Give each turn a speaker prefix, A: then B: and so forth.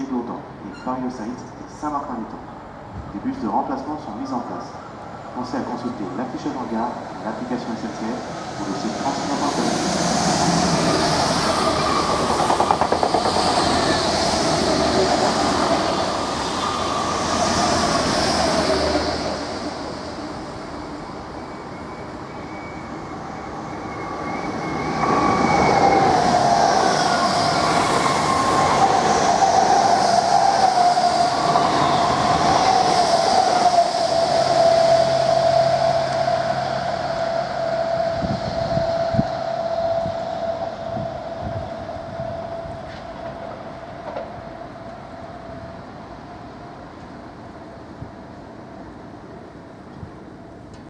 A: et Dourdan, et Paris-Saïd et Saint-Martin-du-Temple. Des bus de remplacement sont mis en place. Pensez à consulter l'affichage en gare l'application SNCF pour le site transport